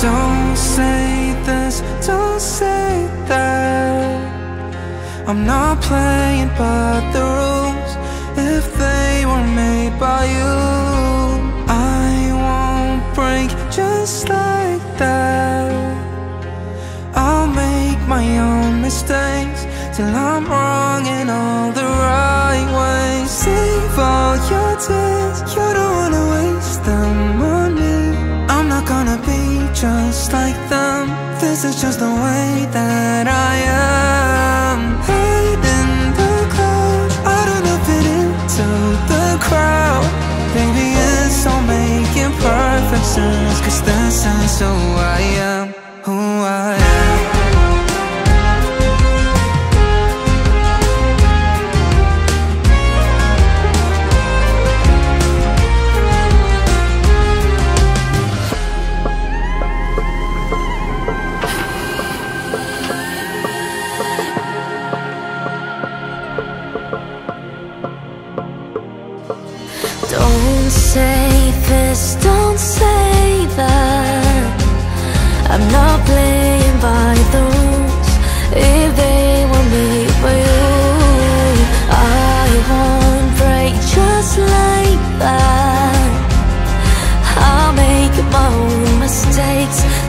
say this, don't say that. I'm not playing by the rules If they were made by you I won't break just like that. I'll make my own mistakes Till I'm wrong Is just the way that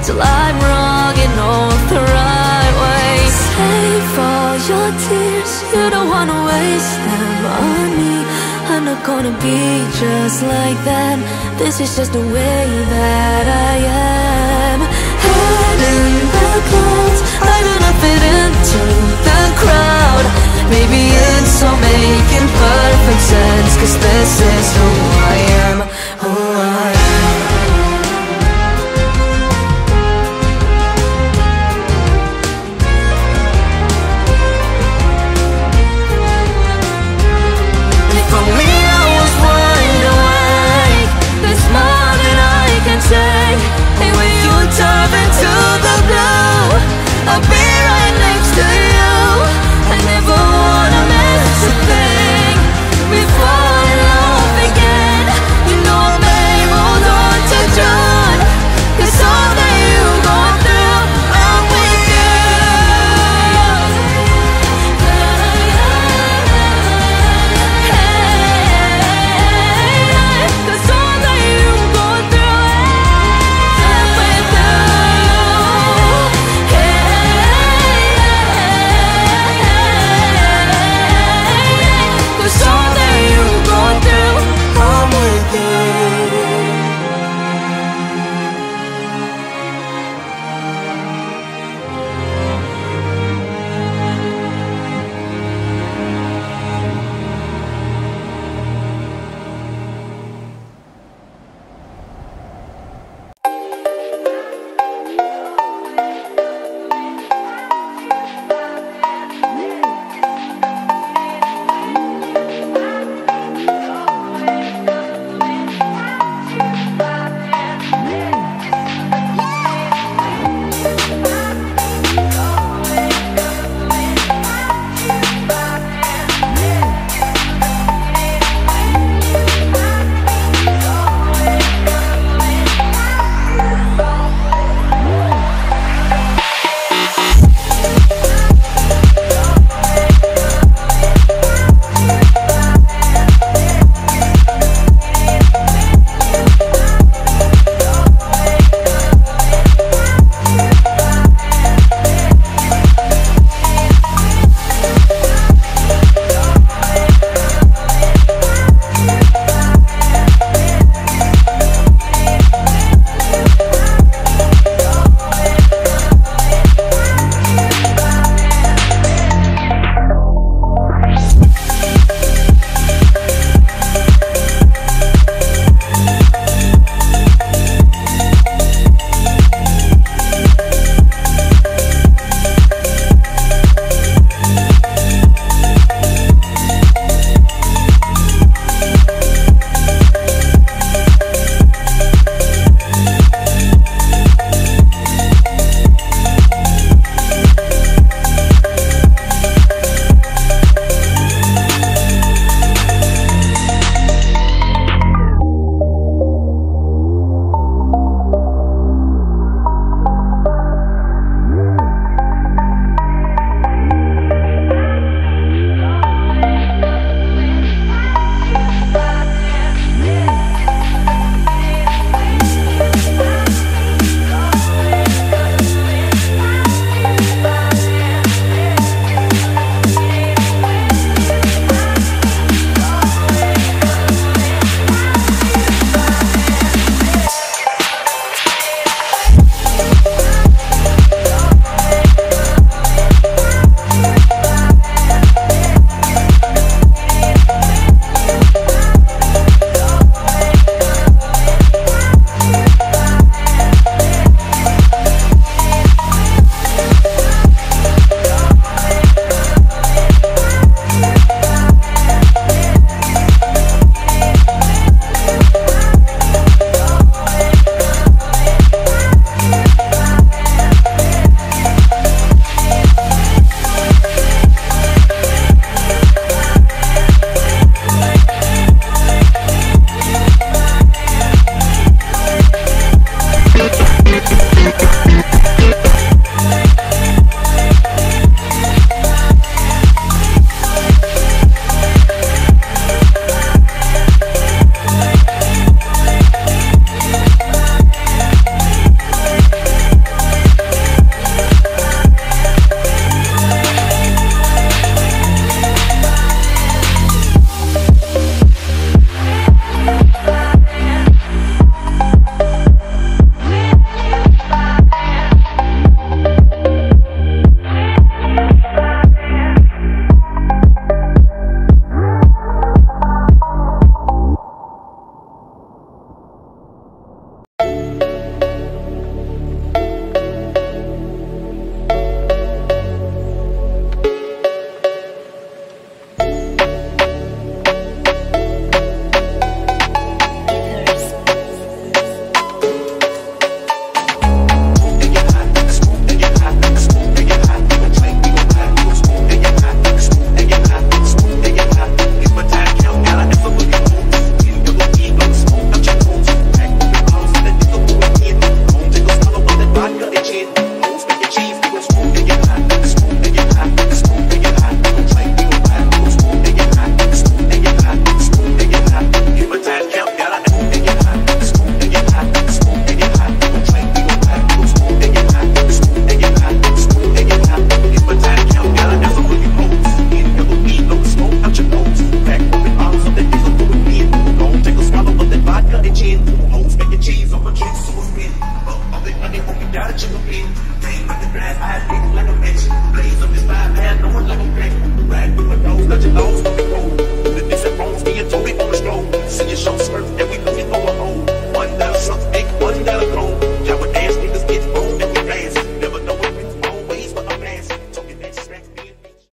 Till I'm wrong in all the right ways Save all your tears You don't wanna waste them on me. I'm not gonna be just like them. This is just the way that I am. Head in the clouds I do not fit into the crowd. Maybe it's all making perfect sense Cause this is who I am